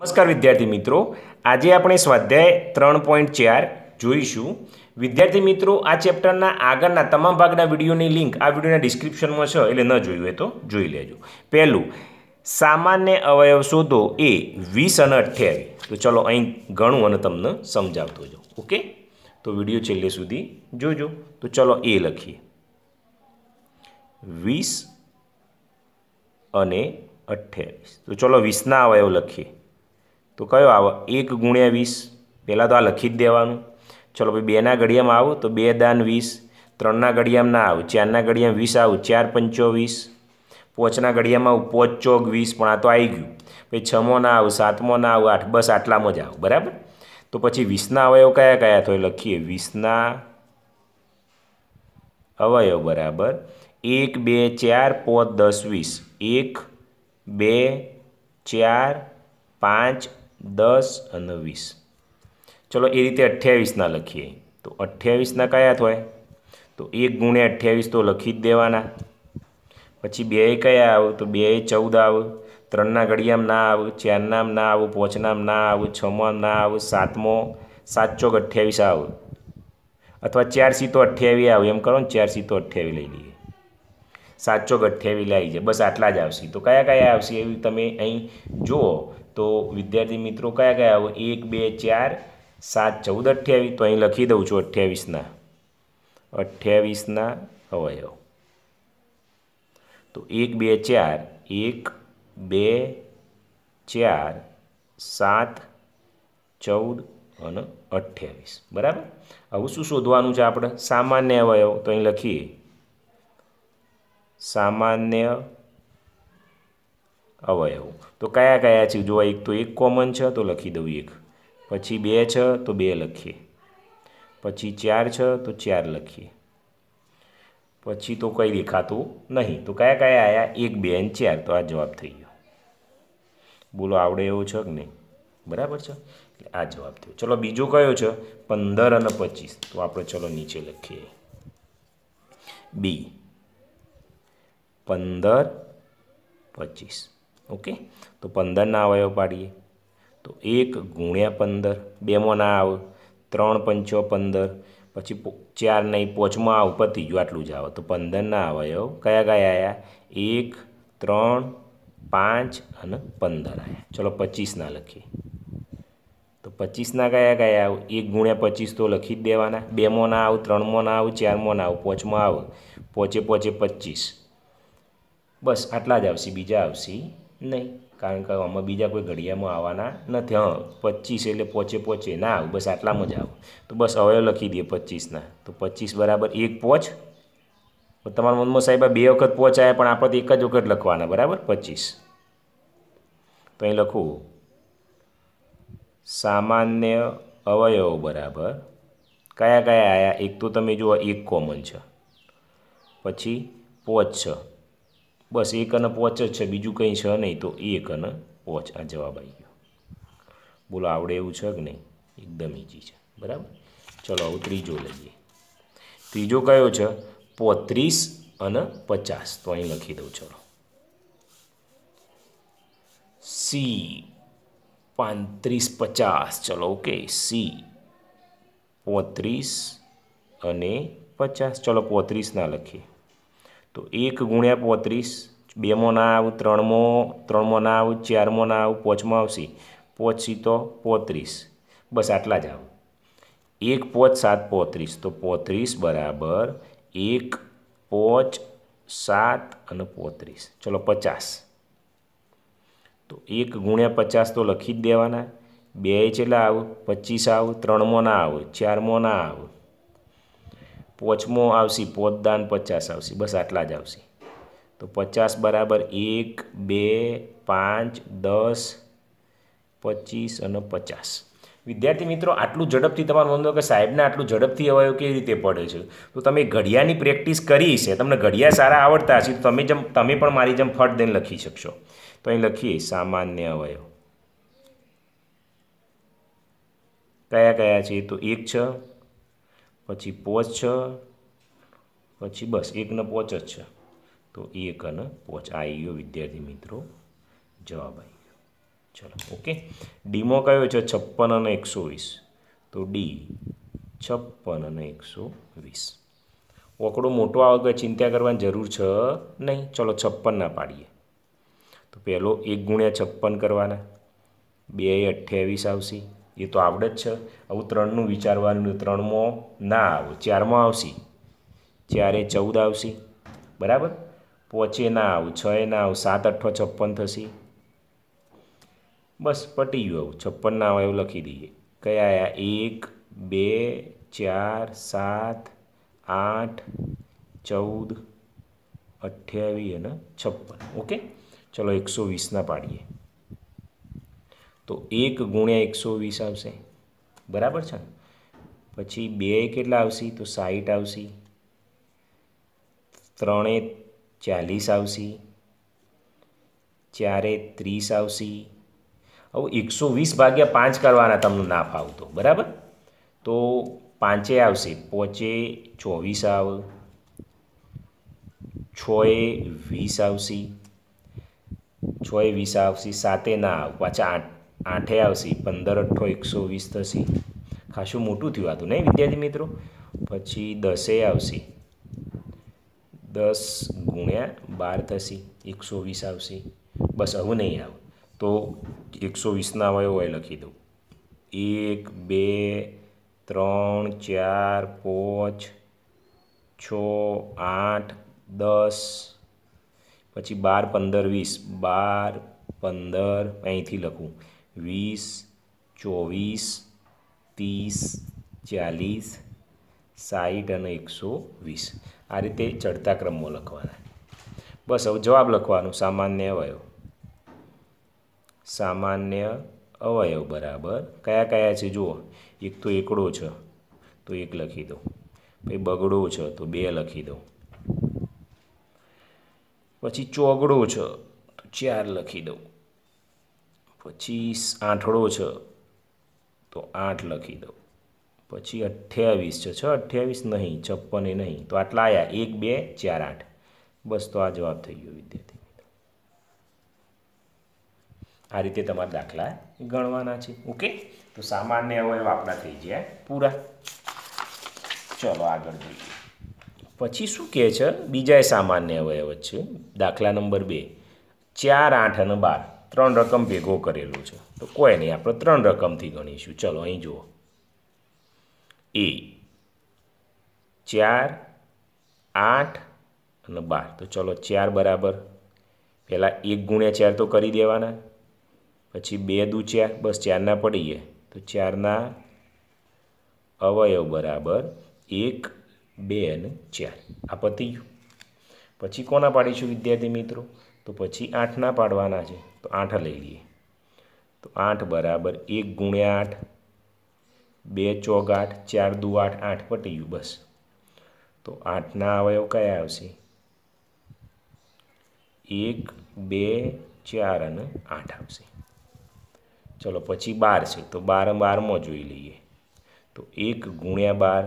નમસ્કાર વિદ્યાર્થી મિત્રો. આજે આપણે સ્વાધ્યાય ત્રણ પોઈન્ટ ચાર જોઈશું. વિદ્યાર્થી મિત્રો, આ ચેપ્ટરના આગળના તમામ ભાગના વિડીયોની લિંક આ વિડીયોના ડિસ્ક્રિપ્શનમાં છે, એટલે ન જોયું હોય તો જોઈ લેજો. પહેલું, સામાન્ય અવયવ શોધો એ વીસ અને અઠ્યાવીસ. તો ચલો અહીં ઘણું અને તમને સમજાવતો જાઉં. ઓકે? તો વીડિયો છેલ્લે સુધી જોજો. તો ચલો એ લખીએ. વીસ અને અઠ્યાવીસ. તો ચલો વીસના અવયવ લખીએ. તો કયો આવે? એક ગુણ્યા વીસ. પહેલાં તો આ લખી જ દેવાનું. ચલો ભાઈ, બેના ઘડિયામાં આવો. તો બે દાન વીસ. ત્રણના ઘડિયામાં ના આવું. ચારના ઘડિયામાં વીસ આવું. ચાર પંચો વીસ. પોચના ઘડિયામાં આવું. પોચ ચોક વીસ. પણ આ તો આવી ગયું. પછી છમો ના આવું, સાતમો ના આવું, આઠ. બસ આટલામાં જ આવું. બરાબર? તો પછી વીસના અવયવ કયા કયા તો લખીએ. વીસના અવયવ. બરાબર? એક, બે, ચાર પોત દસ, વીસ. એક, બે, ચાર, પાંચ દસ અને વીસ. ચલો એ રીતે અઠ્યાવીસના લખીએ. તો અઠ્યાવીસના કયા થાય તો એક ગુણ્યા અઠ્યાવીસ તો લખી જ દેવાના. પછી બે કયા આવું? તો બે ચૌદ આવે. ત્રણના ઘડિયામ ના આવું, ચારનામ ના આવું, પાંચનામ ના આવું, છમાં ના આવું, સાતમો, સાત ચોક અઠ્યાવીસ આવું. અથવા ચાર સીતો અઠ્યાવીસ આવે. એમ કરો ને, ચાર સીતો અઠ્યાવીસ લઈ લઈએ. સાત ચોક અઠ્યાવીસ લાવી જાય. બસ આટલા જ આવશે. તો કયા કયા આવશે? એવી તમે અહીં જુઓ. તો વિદ્યાર્થી મિત્રો કયા કયા હોય એક, બે, ચાર, સાત, ચૌદ, અઠ્યાવીસ. તો અહીં લખી દઉં છું અઠ્યાવીસના. અઠ્યાવીસના અવયવ. તો એક, બે, ચાર. એક, બે, ચાર, સાત, ચૌદ અને અઠ્યાવીસ. બરાબર? આવું શું શોધવાનું છે આપણે? સામાન્ય અવયવ. તો અહીં લખીએ. સામાન્ય અવયવ. તો કયા કયા છે? જો એક તો એક કોમન છે, તો લખી દઉં એક. પછી બે છે, તો બે લખીએ. પછી ચાર છે, તો ચાર લખીએ. પછી તો કંઈ દેખાતું નહીં. તો કયા કયા આવ્યા એક, બે અને ચાર. તો આ જવાબ થઈ ગયો. બોલો, આવડે એવું છે કે નહીં? બરાબર છે? એટલે આ જવાબ થયો. ચલો, બીજો કયો છે? પંદર અને પચીસ. તો આપણે ચલો નીચે લખીએ. બી. પંદર, પચીસ. ઓકે? તો પંદરના અવયવ પાડીએ. તો એક ગુણ્યા પંદર, બેમાં ના આવ. ત્રણ પંચો પંદર, પછી ચાર નહીં, પોચમાં આવ પતી ગયું આટલું જ આવે. તો પંદરના અવયવ કયા કયા આવ્યા એક, ત્રણ, પાંચ અને પંદર આવ્યા ચલો પચીસના લખીએ. તો પચીસના કયા કયા આવ? એક ગુણ્યા પચીસ તો લખી જ દેવાના. બેમાં ના આવ, ત્રણમાં ના આવ, ચારમાં ના આવ, પોચમાં આવ. પોચે પોચે પચીસ. બસ આટલા જ આવશે, બીજા આવશે. નહીં. કારણ કે આમાં બીજા કોઈ ઘડિયામાં આવવાના નથી. હં પચીસ એટલે પોચે પોચે. ના, આવું બસ આટલામાં જ આવું. તો બસ હવે લખી દઈએ પચીસના તો પચીસ બરાબર એક પોચ. તમારા મનમાં સાહેબ બે વખત પોચ આવ્યા પણ આપણે એક જ વખત લખવાના, બરાબર? પચીસ તો અહીં લખું. સામાન્ય અવયવો, બરાબર. કયા કયા આવ્યા એક તો તમે જુઓ એક કોમન છે. પછી પોચ છે. બસ એક અને પોચ જ છે, બીજું કંઈ છે નહીં, તો એક અને પોચ આ જવાબ આવી ગયો. બોલો, આવડે એવું છે કે નહીં? એકદમ ઇઝી છે. બરાબર? ચલો, હવે ત્રીજો લઈએ. ત્રીજો કયો છે? પોત્રીસ અને પચાસ. તો અહીં લખી દઉં, ચલો. સી પાંત્રીસ પચાસ. ચલો, ઓકે. સી પોત્રીસ અને પચાસ. ચલો, પોત્રીસ ના લખીએ. તો એક ગુણ્યા પોત્રીસ, બેમાં ના આવું, ત્રણમાં ત્રણમાં ના આવું, ચારમાં ના આવું, પોચમાં આવશે. પોચી તો પોત્રીસ. બસ આટલા જ આવું. એક પોચ સાત પોત્રીસ. તો પોત્રીસ બરાબર એક પોચ સાત અને પોત્રીસ. ચલો પચાસ. તો એક ગુણ્યા પચાસ તો લખી જ દેવાના. બે છેલ્લા આવું, પચીસ આવું, ત્રણમાં ના આવું, ચારમાં ના આવું. પોચમો આવશે, પોતદાન પચાસ આવશે, બસ આટલા જ આવશે. તો પચાસ બરાબર એક, બે, પાંચ, દસ, પચીસ અને પચાસ. વિદ્યાર્થી મિત્રો, આટલું ઝડપથી તમારું નોંધો કે સાહેબને આટલું ઝડપથી અવયવ કેવી રીતે પડે છે? તો તમે ઘડિયાની પ્રેક્ટિસ કરી છે, તમને ઘડિયા સારા આવડતા હશે, તો તમે જેમ, તમે પણ મારી જેમ ફટ દઈને લખી શકશો. તો અહીં લખીએ, સામાન્ય અવયવ કયા કયા છે? તો એક છે. પછી પોચ છે, પછી બસ એકને પોચ જ છે. તો એક અને પોચ. આવી ગયો વિદ્યાર્થી મિત્રો જવાબ આવી ગયો. ચલો, ઓકે. ડીમાં કયો છે? છપ્પન અને એકસો વીસ. તો ડી, છપ્પન અને એકસો વીસ. ઓકડો મોટો આવે તો ચિંતા કરવાની જરૂર છે નહીં. ચલો, છપ્પન ના પાડીએ. તો પહેલો એક ગુણ્યા છપ્પન કરવાના. બે અઠ્યાવીસ આવશે. એ તો આવડે જ છે. આવું ત્રણનું વિચારવાનું ત્રણમાં ના આવો, ચારમાં આવશે. ચારે ચૌદ આવશે. બરાબર? પોચે ના આવું છ એ ના આવું, સાત અઠ્ઠો છપ્પન થશે. બસ પટી ગયું આવું. છપ્પન ના આવે એવું લખી દઈએ. કયા આયા? એક, બે, ચાર, સાત, આઠ, ચૌદ, અઠ્યાવીસ અને છપ્પન. ઓકે? ચલો એકસો વીસના પાડીએ. તો એક ગુણ્યા એકસો વીસ આવશે. બરાબર છે? પછી બે કેટલા આવશે? તો સાઠ આવશે. ત્રણે ચાલીસ આવશે. ચારે ત્રીસ આવશે. હવે એકસો વીસ ભાગ્યા પાંચ કરવાના તમને ના ફાવતો બરાબર? તો પાંચે આવશે. પોચે ચોવીસ આવ. છએ વીસ આવશે. છએ વીસ આવશે. સાતે ના આવ. પાછા આઠ આઠે આવશે, પંદર, અઠ્ઠો, એકસો, વીસ થશે. ખાસું મોટું થયું હતું નહીં વિદ્યાર્થી મિત્રો? પછી દસે આવશે. દસ ગુણ્યા બાર થશે, એકસો વીસ આવશે. બસ આવું નહીં આવે. તો એકસો વીસના અવયવ હોય લખી દઉં. એક, બે, ત્રણ, ચાર, પાંચ, છ, આઠ, દસ, પછી બાર, પંદર, વીસ. બાર, પંદર, અહીંથી લખું. વીસ, ચોવીસ, ત્રીસ, ચાલીસ સાઠ અને એકસો વીસ. આ રીતે ચડતા ક્રમમાં લખવાના. બસ હવે જવાબ લખવાનો. સામાન્ય અવયવ. સામાન્ય અવયવ બરાબર. કયા કયા છે? જુઓ. એક તો એકડો છે, તો એક લખી દો પછી બગડો છે, તો બે લખી દો પછી ચોગડો છે, તો ચાર લખી દઉં. પછી આઠડો છે, તો આઠ લખી દઉં. પછી અઠ્યાવીસ છે, છ અઠ્યાવીસ નહીં, છપ્પન એ નહીં, તો આટલા આવ્યા એક, બે, ચાર, આઠ. બસ તો આ જવાબ થઈ ગયો વિદ્યાર્થી આ રીતે તમારા દાખલા ગણવાના છે, ઓકે? તો સામાન્ય અવયવ આપણા થઈ ગયા પૂરા. ચલો આગળ જોઈએ. પછી શું કહે છે? બીજા સામાન્ય અવયવ છે. દાખલા નંબર બે, ચાર, આઠ અને બાર. ત્રણ રકમ ભેગો કરેલો છે. તો કોઈ નહીં, આપણે ત્રણ રકમથી ગણીશું. ચલો, અહીં જુઓ. એ ચાર, આઠ અને બાર. તો ચલો, ચાર બરાબર. પહેલાં એક ગુણ્યા ચાર તો કરી દેવાના. પછી બે દુ ચાર. બસ, ચારના પડીએ તો ચારના અવયવ બરાબર એક, બે અને ચાર. આ પતી ગયું. પછી કોના પાડીશું વિદ્યાર્થી મિત્રો? તો પછી આઠના પાડવાના છે, તો આઠ લઈ લઈએ. તો આઠ બરાબર એક ગુણ્યા આઠ, બે ચોક આઠ, ચાર દુ આઠ આઠ પટી ગયું બસ. તો આઠના અવયવ કયા આવશે? એક, બે, ચાર અને આઠ આવશે. ચલો પછી બાર છે, તો બાર બારમાં જોઈ લઈએ. તો એક ગુણ્યા બાર,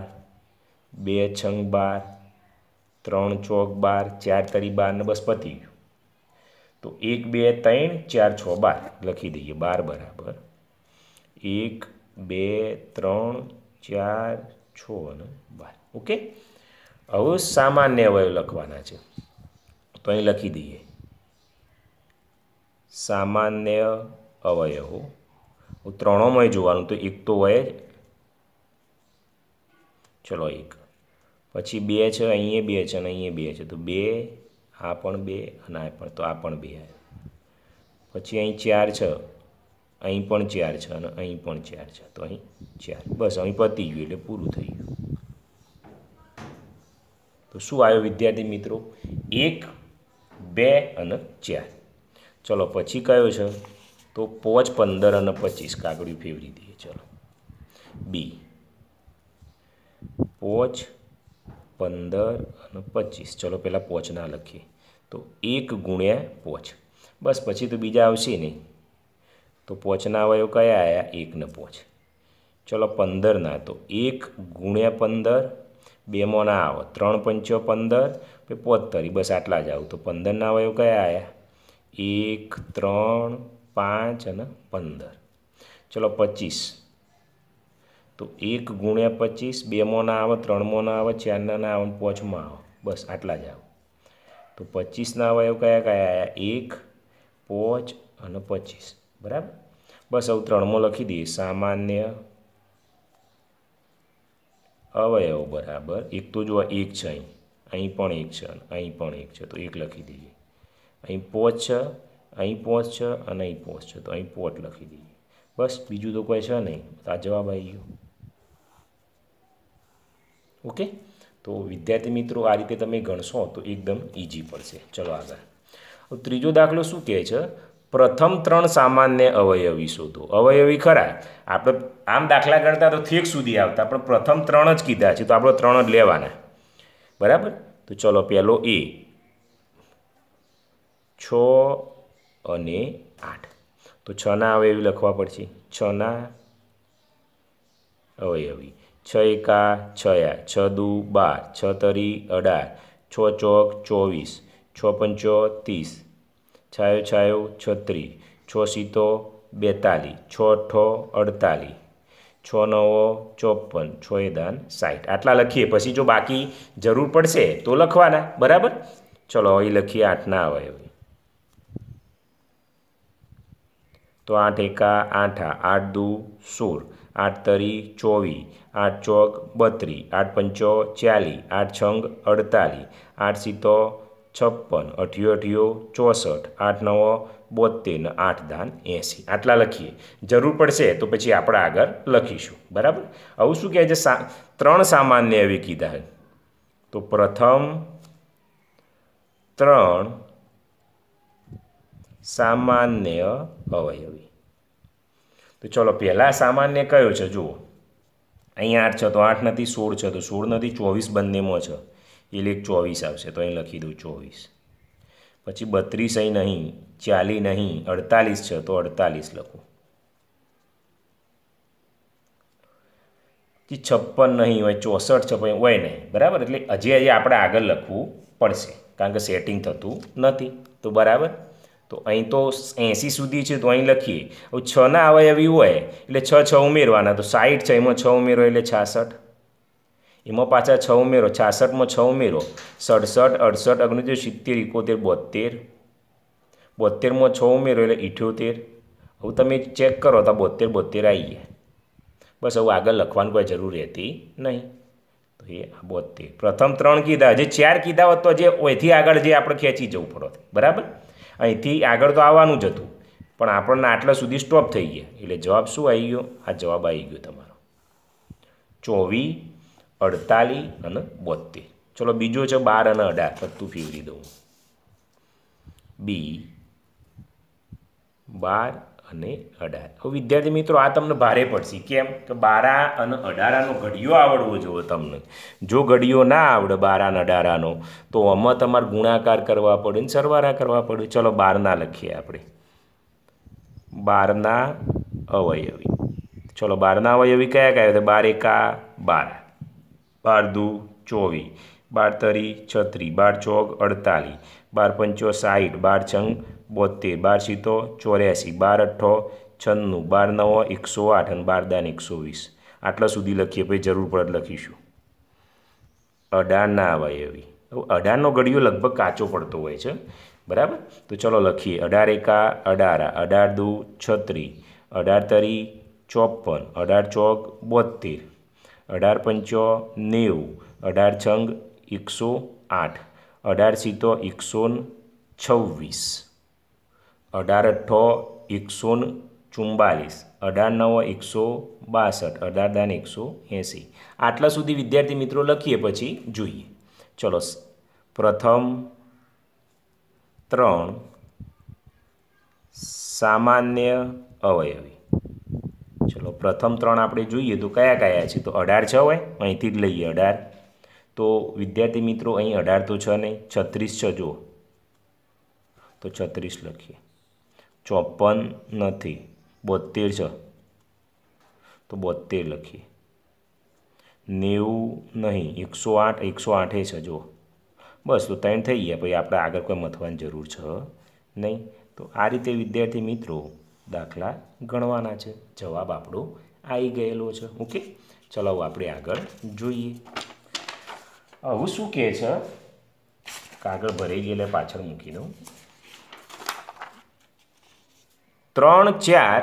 બે છંગ બાર, ત્રણ ચોક બાર, ચાર તરી બાર ને બસ પતી ગયું. તો એક, બે, ત્રણ, ચાર, છ, બાર લખી દઈએ. બાર બરાબર. એક, બે, ત્રણ, ચાર, છ અને બાર. ઓકે? હવે સામાન્ય અવયવ લખવાના છે. તો અહીં લખી દઈએ. સામાન્ય અવયવો. ત્રણોમાં જોવાનું તો એક તો હોય જ. ચલો એક. પછી બે છે, અહીંયા બે છે અને અહીંયા બે છે. તો બે આ પણ બે અને આ પણ, તો આ પણ બે પછી અહીં ચાર છે, અહીં પણ ચાર છે અને અહીં પણ ચાર છે. તો અહીં ચાર. બસ, અહીં પતી ગયું એટલે પૂરું થઈ ગયું. તો શું આવ્યો વિદ્યાર્થી મિત્રો? એક, બે અને ચાર. ચલો, પછી કયો છે? તો પોચ, પંદર અને પચીસ. કાગળિયું ફેવરી દઈએ ચલો. બી. પોચ પંદર અને પચીસ. ચલો પહેલાં પોચના લખીએ. તો એક ગુણ્યા પોચ. બસ પછી તો બીજા આવશે નહીં. તો પોચના અવયવ કયા આવ્યા એકને પોચ. ચલો પંદરના તો એક ગુણ્યા પંદર બેમાં ના આવો. ત્રણ પંચો પંદર પોતરી બસ આટલા જ આવું. તો પંદરના અવયવ કયા આવ્યા એક, ત્રણ, પાંચ અને પંદર. ચલો પચીસ. તો એક ગુણ્યા પચીસ બેમાં ના આવે ત્રણમાં ના આવે, ચારના ના આવે પાંચમાં આવે. બસ આટલા જ આવે. તો પચીસના અવયવ કયા કયા આવ્યા એક, પાંચ અને પચીસ. બરાબર? બસ હવે ત્રણમાં લખી દઈએ. સામાન્ય અવયવ બરાબર. એક તો જો એક છે અહીં. અહીં પણ એક છે અહીં પણ એક છે. તો એક લખી દઈએ. અહીં પોચ છે, અહીં પોચ છે અને અહીં પોચ છે. તો અહીં પોટ લખી દઈએ. બસ બીજું તો કોઈ છે નહીં. આ જવાબ આવી ગયો. ઓકે? તો વિદ્યાર્થી મિત્રો, આ રીતે તમે ગણશો તો એકદમ ઇઝી પડશે. ચલો આગળ. ત્રીજો દાખલો શું કહે છે? પ્રથમ ત્રણ સામાન્ય અવયવી શોધો. અવયવી ખરા. આપણે આમ દાખલા ગણતા તો થેક સુધી આવતા, પણ પ્રથમ ત્રણ જ કીધા છે, તો આપણે ત્રણ જ લેવાના. બરાબર? તો ચલો પહેલો એ. છ અને આઠ. તો છના અવયવી લખવા પડશે. છના અવયવી. છ એકા છયા છ દુ બાર છ તરી અઢાર છ ચોક ચોવીસ છ પંચો ત્રીસ, છાયો છાયો છત્રીસ છ સીતો બેતાલીસ છ અઠ્ઠો અડતાલીસ છ નવો ચોપન છ એ દાન સાઠ આટલા લખીએ. પછી જો બાકી જરૂર પડશે તો લખવાના. બરાબર? ચલો, અહીં લખીએ આઠના અવયવી તો આઠ એકા આઠા, આઠ દુ સોળ. આઠ તરી ચોવીસ આઠ ચોક બત્રીસ આઠ પંચો ચાલીસ આઠ છંગ અડતાલીસ આઠ સીતો છપ્પન અઠ્યો અઠ્યો ચોસઠ આઠ નવો બોતેર ને આઠ દાન એંસી. આટલા લખીએ. જરૂર પડશે તો પછી આપણે આગળ લખીશું. બરાબર? આવું શું કહે છે? સા, ત્રણ સામાન્ય એવી કીધા તો પ્રથમ ત્રણ સામાન્ય અવયવી. તો ચલો, પહેલાં સામાન્ય કયો છે? જુઓ. અહીં આઠ છે, તો આઠ નથી, સોળ છે, તો સોળ નથી, ચોવીસ બંનેમાં છે. એટલે એક ચોવીસ આવશે, તો અહીં લખી દઉં ચોવીસ. પછી બત્રીસ અહીં નહીં ચાલી નહીં, અડતાલીસ છે, તો અડતાલીસ લખું. છપ્પન નહીં હોય, ચોસઠ છે હોય નહીં, બરાબર? એટલે હજી હજી આપણે આગળ લખવું પડશે, કારણ કે સેટિંગ થતું નથી, તો બરાબર? તો અહીં તો એંસી સુધી છે તો અહીં લખીએ. હવે છના અવયવી હોય એટલે છ છ ઉમેરવાના, તો સાઠ છે, એમાં છ ઉમેરો એટલે છાસઠ. એમાં પાછા છ ઉમેરો, છાસઠમાં છ ઉમેરો, સડસઠ, અડસઠ અગ્નિજો સિત્તેર, એકોતેર બોતેર બોતેરમાં છ ઉમેરો એટલે ઇઠ્યોતેર. હવે તમે ચેક કરો તો બોતેર બોતેર આવી ગયા. બસ હવે આગળ લખવાની કોઈ જરૂર રહેતી નહીં. તો એ બોતેર પ્રથમ ત્રણ કીધા. જે ચાર કીધા હોત તો જે ઓયથી આગળ જે આપણે ખેંચી જવું પડત બરાબર? અહીંથી આગળ તો આવવાનું જ હતું. પણ આપણને આટલા સુધી સ્ટોપ થઈ ગયા. એટલે જવાબ શું આવી ગયો? આ જવાબ આવી ગયો તમારો. ચોવીસ, અડતાલીસ અને બોતેર ચલો બીજો છે બાર અને અઢાર. પત્તું ફેરવી દઉં. બી, બાર અને અઢાર. હવે વિદ્યાર્થી મિત્રો, આ તમને ભારે પડશે. કેમ? કે બારા અને અઢારાનો ઘડિયો આવડવો જોઈએ તમને. જો ઘડિયો ના આવડે, બારા અને અઢારાનો, તો આમાં તમારે ગુણાકાર કરવા પડે ને સરવારા કરવા પડે. ચલો, બારના લખીએ આપણે. બારના અવયવી. ચલો, બારના અવયવી કયા કયા તો બાર એકા બાર. બાર દુ ચોવીસ બાર તરી છત્રી. બાર ચોક અડતાલીસ બાર પંચો સાઠ બાર છંગ બોતેર બાર સીતો ચોર્યાસી, બાર અઠ્ઠો, છન્નું, બાર નવો, એકસો આઠ અને બાર દાન એકસો વીસ. આટલા સુધી લખીએ પછી જરૂર પડત લખીશું. અઢાર ના આવાય એવી. અઢારનો ઘડીઓ લગભગ કાચો પડતો હોય છે. બરાબર? તો ચલો લખીએ. અઢાર એકા અઢારા, અઢાર દુ છત્રી, અઢાર તરી ચોપન, અઢાર ચોક બોતેર અઢાર પંચો નેવું, અઢાર છંગ એકસો આઠ, અઢાર સીતો એકસો છવ્વીસ. અઢાર અઠ્ઠો એકસો ચુમ્બાલીસ અઢાર નવ એકસો બાસઠ, અઢાર દાન એકસો એંસી. આટલા સુધી વિદ્યાર્થી મિત્રો લખીએ પછી જોઈએ. ચલો પ્રથમ ત્રણ, સામાન્ય અવયવી. ચલો, પ્રથમ ત્રણ આપણે જોઈએ તો કયા કયા છે? તો અઢાર છે હોય, અહીંથી જ લઈએ અઢાર. તો વિદ્યાર્થી મિત્રો, અહીં અઢાર તો છે નહીં, છત્રીસ છ જુઓ. તો છત્રીસ લખીએ. ચોપન નથી બોતેર છે. તો બોતેર લખીએ. નેવું નહીં, એકસો આઠ, એકસો આઠે છે જો બસ, તો ત્રણ થઈ ગયા. પછી આપણે આગળ કોઈ મથવાની જરૂર છે નહીં. તો આ રીતે વિદ્યાર્થી મિત્રો દાખલા ગણવાના છે. જવાબ આપણો આવી ગયેલો છે. ઓકે? ચલો આપણે આગળ જોઈએ. હવે શું કહે છે? કાગળ ભરાઈ ગયેલા, પાછળ મૂકી દઉં ત્રણ, ચાર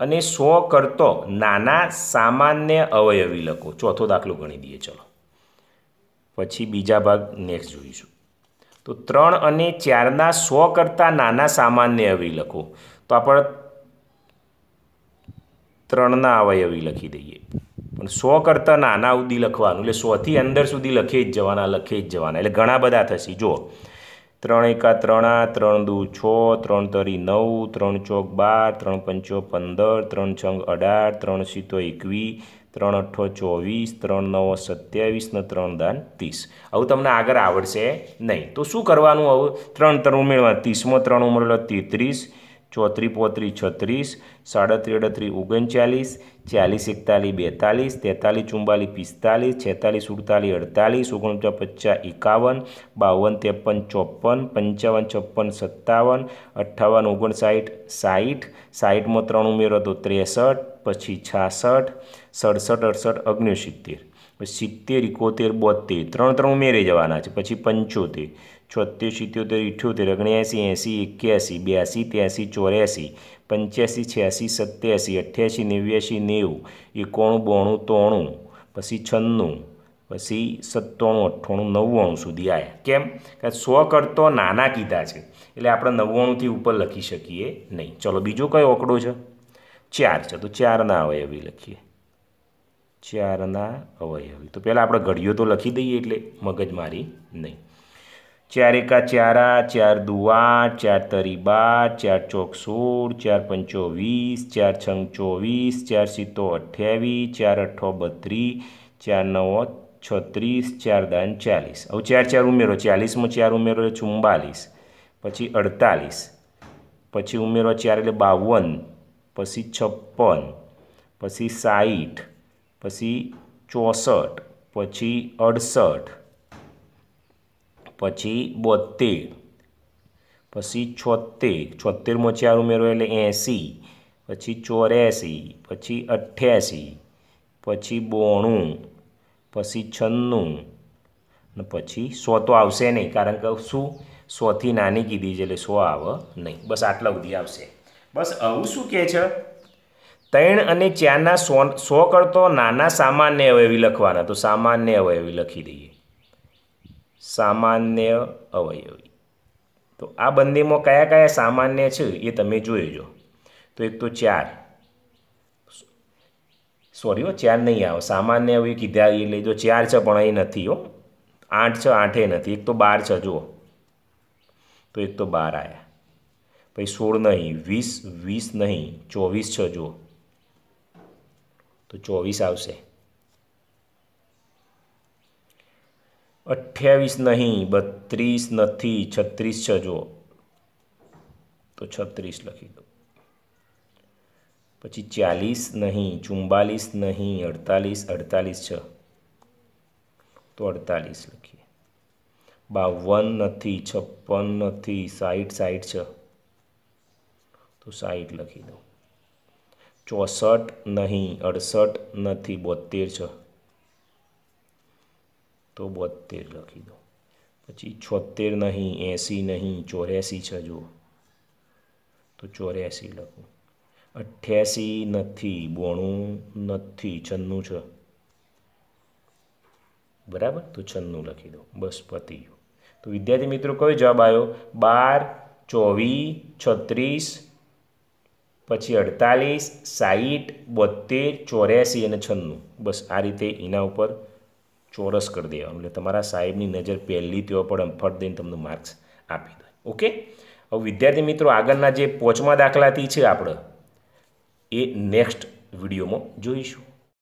અને સો કરતો નાના સામાન્ય અવયવી લખો. ચોથો દાખલો ગણી દઈએ, ચલો. પછી બીજા ભાગ નેક્સ્ટ જોઈશું. તો ત્રણ અને ચારના સો કરતાં નાના સામાન્ય અવયવી લખો. તો આપણે ત્રણના અવયવી લખી દઈએ. પણ સો કરતાં નાના સુધી લખવાનું. એટલે સોથી અંદર સુધી લખી જ જવાના, લખી જ જવાના. એટલે ઘણા બધા થશે. જુઓ. ત્રણ એકા ત્રણા ત્રણ દુ છ, ત્રણ તરી નવ, ત્રણ ચોક બાર, ત્રણ પંચો પંદર, ત્રણ છંગ અઢાર, ત્રણ સીતો એકવીસ ત્રણ અઠ્ઠો ચોવીસ, ત્રણ નવો સત્યાવીસ ને ત્રણ દાન ત્રીસ. આવું તમને આગળ આવડશે નહીં. તો શું કરવાનું આવું? ત્રણ ત્રણ ઉમેરવા, ત્રીસમાં ત્રણ ઉમેરેલો તેત્રીસ ચોત્રીસ પોત્રીસ છત્રીસ સાડત્રી અડત્રી ઓગણચાલીસ, ચાલીસ એકતાલીસ બેતાલીસ, તેતાલીસ ચુમ્બાલીસ પિસ્તાલીસ, છેતાલીસ સુડતાલીસ અડતાલીસ, ઓગણપચાસ પચાસ એકાવન, બાવન ત્રેપન ચોપન, પંચાવન છપ્પન સત્તાવન, અઠ્ઠાવન ઓગણસાઠ સાઠ સાઠમાં ત્રણ ઉમેરો તો ત્રેસઠ, પછી છાસઠ, સડસઠ, અડસઠ, અગ્નિસિત્તેર. સિત્તેર, એકોતેર બોતેર ત્રણ ત્રણ ઉમેરી જવાના છે, પછી પંચોતેર. છોતેર સિત્યોતેર, ઇઠ્યોતેર, ઓગણ્યાસી, એંસી, એક્યાસી, બ્યાસી, ત્યાસી, ચોર્યાસી, પંચ્યાસી, છ્યાસી, સત્યાસી, અઠ્યાસી, નેવ્યાસી, નેવું, એકોણું, બોણું ત્રણું પછી છન્નું, પછી સત્તાણું, અઠ્ઠાણું, નવ્વાણું સુધી આવ્યા કેમ? કે સો કરતો નાના કીધા છે. એટલે આપણે નવ્વાણુંથી ઉપર લખી શકીએ નહીં. ચલો, બીજો કયો આંકડો છે? ચાર છે. તો ચારના અવયવી લખીએ. ચારના અવયવી. તો પહેલાં આપણે ઘડીઓ તો લખી દઈએ એટલે મગજ મારી નહીં. ચાર એકા ચારા, ચાર દુઆ, ચાર તરી બાર ચાર ચોક સોળ, ચાર પંચો વીસ, ચાર છંગ ચોવીસ, ચાર સિત્તો અઠ્યાવીસ, ચાર અઠ્ઠો બત્રીસ, ચાર નવો છત્રીસ, ચાર દાન ચાલીસ. હવે ચાર ચાર ઉમેરો. ચાલીસમાં ચાર ઉમેરો એટલે ચુમ્બાલીસ પછી અડતાલીસ. પછી ઉમેરો ચાર એટલે બાવન. પછી છપ્પન. પછી સાઠ પછી ચોસઠ. પછી અડસઠ. પછી બોતેર પછી છોતેર છોતેરમાં ચાર ઉમેરો એટલે એંસી. પછી ચોર્યાસી. પછી અઠ્યાસી. પછી બોણું. પછી છન્નું. ને પછી સો તો આવશે નહીં, કારણ કે શું? સોથી નાની કીધી છે એટલે સો આવે નહીં. બસ આટલા સુધી આવશે. બસ આવું શું કહે છે? ત્રણ અને ચારના સો સો કરતો નાના સામાન્ય અવયવી લખવાના. તો સામાન્ય અવયવી લખી દઈએ. સામાન્ય અવયવી. તો આ બંનેમાં કયા કયા સામાન્ય છે એ તમે જોઈજો. તો એક તો ચાર. સોરી હો, ચાર નહીં આવે. સામાન્ય અવયવી કીધા એટલે જો. ચાર છે પણ અહીં નથી હો. આઠ છે, આઠે નથી. એક તો બાર છે, જુઓ. તો એક તો બાર આવ્યા પછી સોળ નહીં, વીસ વીસ નહીં, ચોવીસ છે, જુઓ. તો ચોવીસ આવશે. અઠ્યાવીસ નહીં, બત્રીસ નથી, છત્રીસ છે જુઓ. તો છત્રીસ લખી દો. પછી ચાલીસ નહીં ચુમ્બાલીસ નહીં, અડતાલીસ અડતાલીસ છે. તો અડતાલીસ લખીએ. બાવન નથી, છપ્પન નથી સાઠ સાઠ છે. તો સાઠ લખી દો. ચોસઠ નહીં, અડસઠ નથી બોતેર છે. તો બોતેર લખી દો. પછી છોતેર નહીં, એંસી નહીં, ચોર્યાસી છે જુઓ. તો ચોર્યાસી લખું. અઠ્યાસી નથી, બોણું નથી, છન્નું છે. બરાબર? તો છન્નું લખી દો. બસ પતી તો વિદ્યાર્થી મિત્રો કયો જવાબ આવ્યો? બાર, ચોવીસ, છત્રીસ, પછી અડતાલીસ, સાહીઠ બોતેર ચોર્યાસી અને છન્નું. બસ આ રીતે એના ઉપર ચોરસ કરી દેવાનું. એટલે તમારા સાહેબની નજર પહેલી તેઓ પણ ફટ દઈને તમને માર્ક્સ આપી દે. ઓકે હવે વિદ્યાર્થી મિત્રો, આગળના જે પોચમા દાખલાથી છે આપણે, એ નેક્સ્ટ વિડીયોમાં જોઈશું.